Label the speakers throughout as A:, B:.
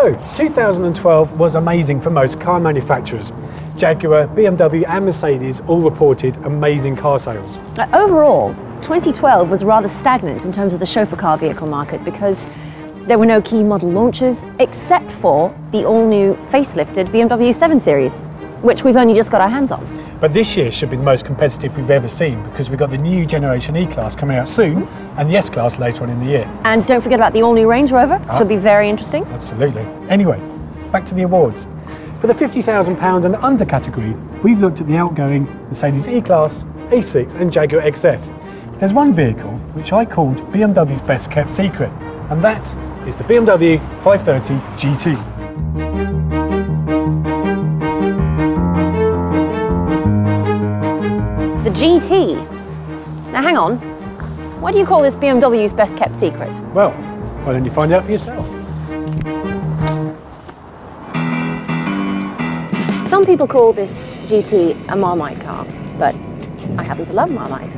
A: So, 2012 was amazing for most car manufacturers. Jaguar, BMW, and Mercedes all reported amazing car sales.
B: Now, overall, 2012 was rather stagnant in terms of the chauffeur car vehicle market because there were no key model launches except for the all new facelifted BMW 7 Series, which we've only just got our hands on.
A: But this year should be the most competitive we've ever seen because we've got the new generation E Class coming out soon and the S Class later on in the year.
B: And don't forget about the all new Range Rover, which will be ah. very interesting.
A: Absolutely. Anyway, back to the awards. For the £50,000 and under category, we've looked at the outgoing Mercedes E Class, A6, and Jaguar XF. There's one vehicle which I called BMW's best kept secret, and that is the BMW 530 GT.
B: The GT. Now, hang on. Why do you call this BMW's best kept secret?
A: Well, why don't you find out for yourself?
B: Some people call this GT a Marmite car, but I happen to love Marmite.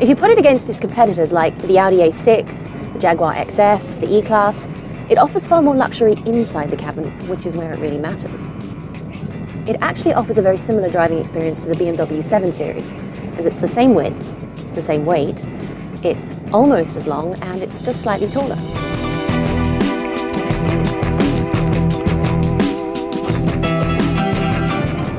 B: If you put it against its competitors like the Audi A6, the Jaguar XF, the E-Class, it offers far more luxury inside the cabin, which is where it really matters. It actually offers a very similar driving experience to the BMW 7 Series, as it's the same width, it's the same weight, it's almost as long, and it's just slightly taller.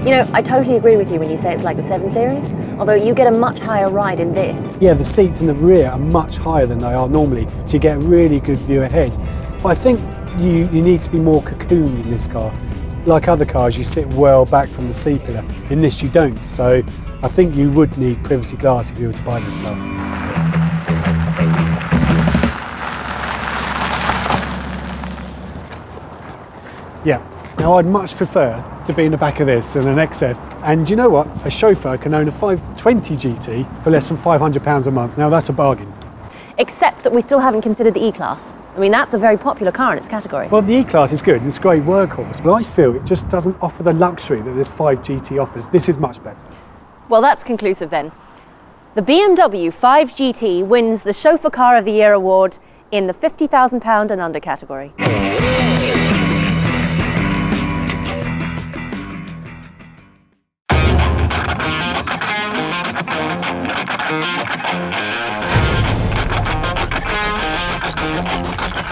B: You know, I totally agree with you when you say it's like the 7 Series, although you get a much higher ride in this.
A: Yeah, the seats in the rear are much higher than they are normally, so you get a really good view ahead. But I think you, you need to be more cocooned in this car. Like other cars, you sit well back from the C pillar. In this, you don't. So I think you would need privacy glass if you were to buy this car. Yeah. Now I'd much prefer to be in the back of this than an XF. And you know what? A chauffeur can own a 520 GT for less than £500 a month. Now that's a bargain.
B: Except that we still haven't considered the E-Class. I mean, that's a very popular car in its category.
A: Well, the E-Class is good. It's a great workhorse, but I feel it just doesn't offer the luxury that this 5 GT offers. This is much better.
B: Well, that's conclusive then. The BMW 5 GT wins the Chauffeur Car of the Year award in the £50,000 and under category.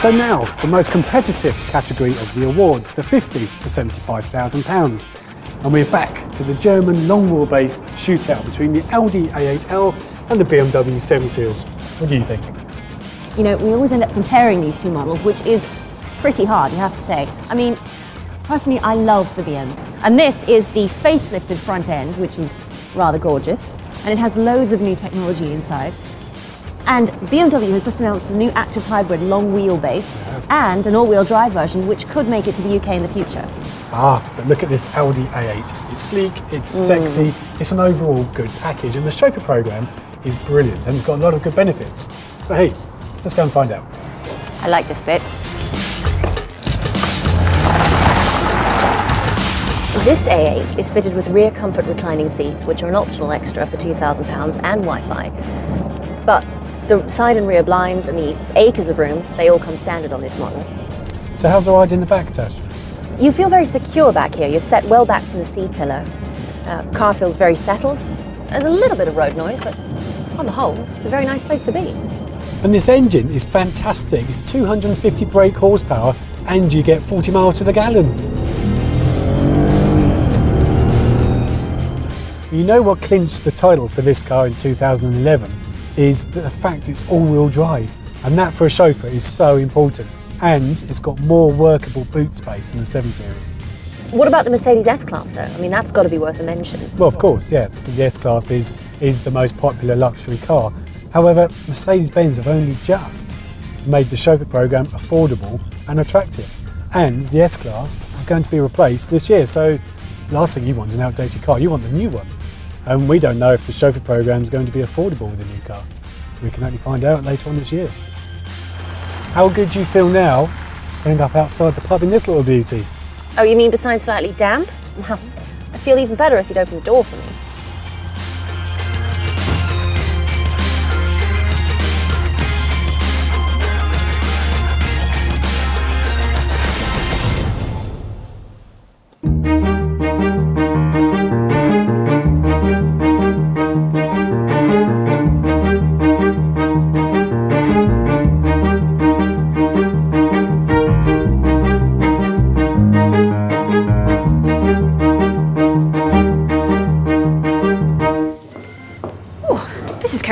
A: So now, the most competitive category of the awards, the 50 to 75,000 pounds. And we're back to the German long wheelbase shootout between the Audi A8L and the BMW 7 Series. What do you think?
B: You know, we always end up comparing these two models, which is pretty hard, you have to say. I mean, personally, I love the BM. And this is the facelifted front end, which is rather gorgeous. And it has loads of new technology inside. And BMW has just announced the new active hybrid long wheelbase and an all-wheel drive version, which could make it to the UK in the future.
A: Ah, but look at this Audi A8. It's sleek, it's sexy, it's an overall good package, and the chauffeur program is brilliant and it's got a lot of good benefits. So hey, let's go and find out.
B: I like this bit. This A8 is fitted with rear comfort reclining seats, which are an optional extra for £2,000 and Wi-Fi. But the side and rear blinds and the acres of room, they all come standard on this model.
A: So how's the ride in the back, Tash?
B: You feel very secure back here. You're set well back from the C pillar. Uh, car feels very settled. There's a little bit of road noise, but on the whole, it's a very nice place to be.
A: And this engine is fantastic. It's 250 brake horsepower and you get 40 miles to the gallon. You know what clinched the title for this car in 2011 is the fact it's all-wheel drive. And that for a chauffeur is so important. And it's got more workable boot space than the 7 Series.
B: What about the Mercedes S-Class though? I mean, that's got to be worth a mention.
A: Well, of course, yes, the S-Class is, is the most popular luxury car. However, Mercedes-Benz have only just made the chauffeur program affordable and attractive. And the S-Class is going to be replaced this year. So last thing you want is an outdated car, you want the new one. And we don't know if the chauffeur program is going to be affordable with a new car. We can only find out later on this year. How good do you feel now going up outside the pub in this little beauty?
B: Oh, you mean besides slightly damp? Well, I feel even better if you'd open the door for me.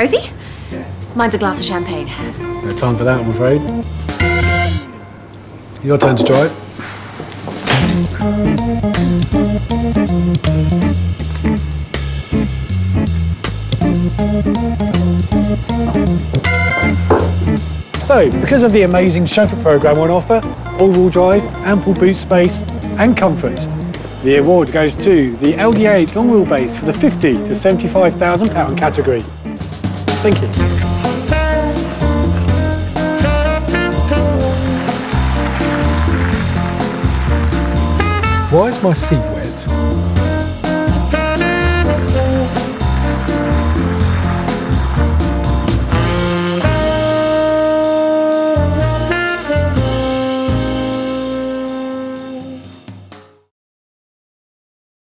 B: This is cosy. Mine's a glass of champagne.
A: No time for that, I'm afraid. Your turn to drive. So, because of the amazing chauffeur program on offer, all-wheel drive, ample boot space and comfort, the award goes to the LDH long wheelbase for the 50 to 75,000 pound category. Thank you. Why is my seat wet?